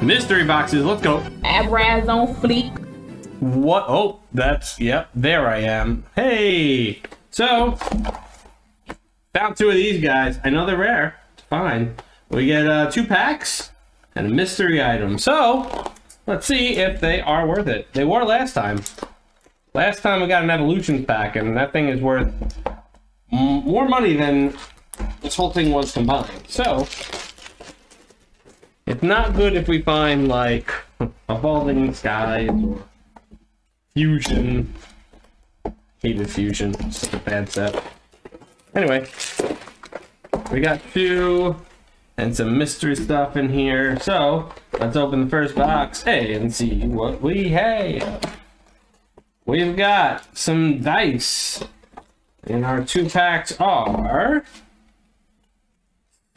Mystery boxes, let's go. Abraz on fleek. What? Oh, that's, yep, there I am. Hey! So, found two of these guys. I know they're rare. It's fine. We get uh, two packs and a mystery item. So, let's see if they are worth it. They were last time. Last time we got an evolutions pack, and that thing is worth more money than this whole thing was combined. So, it's not good if we find, like, Evolving Skies or Fusion. Hated Fusion. It's such a bad set. Anyway, we got two and some mystery stuff in here. So, let's open the first box hey, and see what we have. We've got some dice. And our two packs are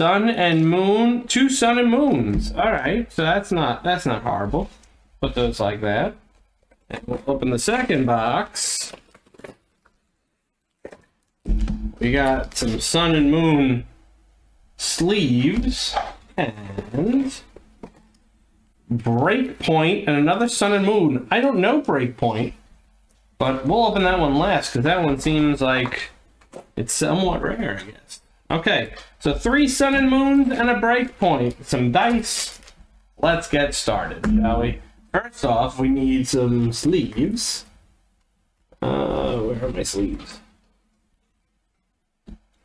Sun and Moon, two Sun and Moons. All right, so that's not that's not horrible. Put those like that. And we'll open the second box. We got some Sun and Moon sleeves and Breakpoint and another Sun and Moon. I don't know Breakpoint, but we'll open that one last because that one seems like it's somewhat rare, I guess. Okay, so three Sun and Moons and a Breakpoint. Some dice. Let's get started, shall we? First off, we need some sleeves. Uh, where are my sleeves?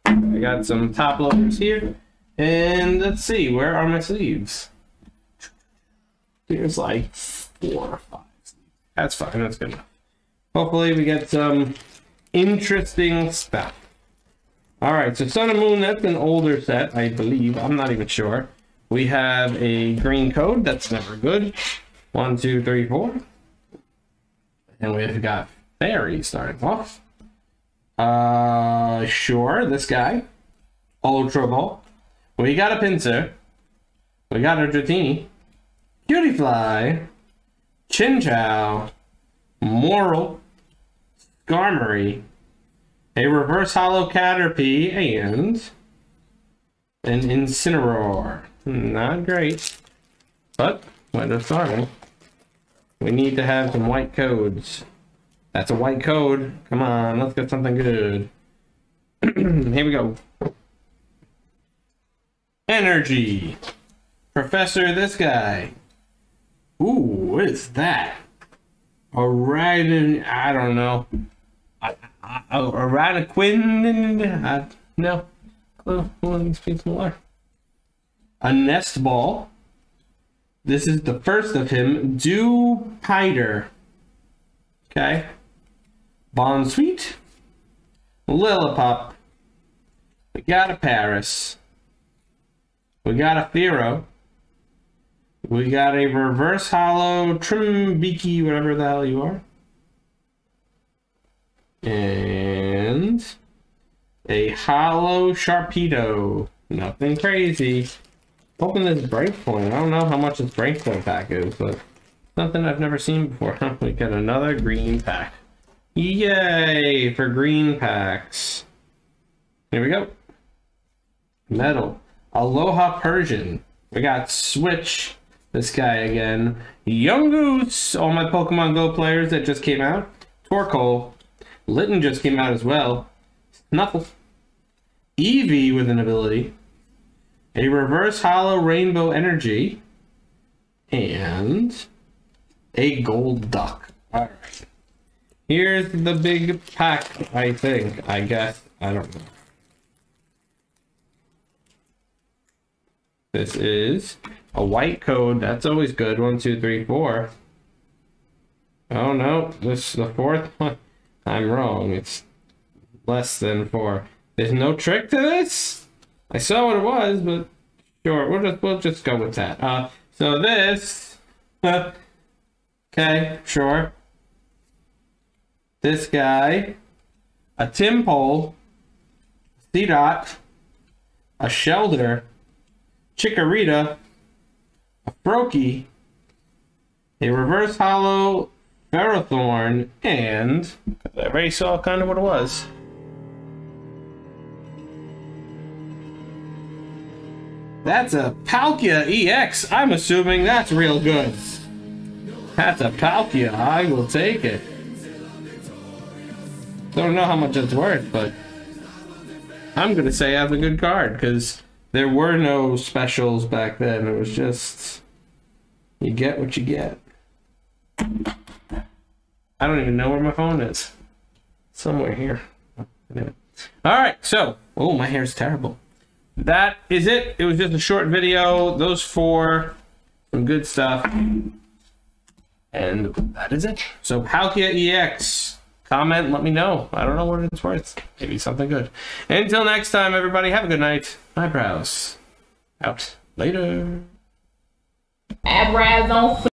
I got some top loaders here. And let's see, where are my sleeves? There's like four or five. That's fine, that's good enough. Hopefully we get some interesting stuff. Alright, so Sun and Moon, that's an older set, I believe. I'm not even sure. We have a green code, that's never good. One, two, three, four. And we've got Fairy starting off. Uh, sure, this guy. Ultra Ball. We got a Pinsir. We got a Dratini. Cutiefly. Chinchou. Moral. Skarmory. A Reverse Holo Caterpie. And an Incineroar. Not great. But, when starting, we need to have some white codes. That's a white code. Come on, let's get something good. Here we go. Energy. Professor, this guy. Ooh, what is that? A Radin, I don't know. A, a, a Radiquin, uh, no. Clue, of these people are. A nest ball. This is the first of him. Dewpider. Okay. Bounsweet. Lillipup. We got a Paris. We got a Firo. We got a reverse holo Trimbeaky, whatever the hell you are. A holo Sharpedo. Nothing crazy. Open this breakpoint. I don't know how much this breakpoint pack is, but something I've never seen before. we got another green pack. Yay for green packs. Here we go. Metal. Alolan Persian. We got Switch. This guy again. Yungoos. All my Pokemon Go players that just came out. Torkoal. Litten just came out as well. Snuffle. Eevee with an ability. A reverse holo rainbow energy. And a Golduck. Alright. Here's the big pack, I think. I guess. I don't know. This is a white code. That's always good. One, two, three, four. Oh no, this is the fourth one. I'm wrong. It's less than four. There's no trick to this? I saw what it was, but sure, we'll just we'll just go with that. Uh so this okay, sure. This guy, a Tympole, Seedot, a Shellder, Chikorita, a Froakie, a Reverse Holo Ferrothorn, and I already saw kind of what it was. That's a Palkia EX. I'm assuming that's real good. That's a Palkia. I will take it. Don't know how much it's worth, but I'm gonna say I have a good card because there were no specials back then. It was just you get what you get. I don't even know where my phone is. Somewhere here. Anyway. All right, so oh, my hair's terrible. That is it. It was just a short video. Those four, some good stuff, and that is it. So Palkia EX. Comment, let me know. I don't know what it's worth. Maybe something good. Until next time, everybody, have a good night. Eyebrows out. Later. Eyebrows on.